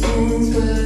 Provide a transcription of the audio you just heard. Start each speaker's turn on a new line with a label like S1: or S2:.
S1: Moon's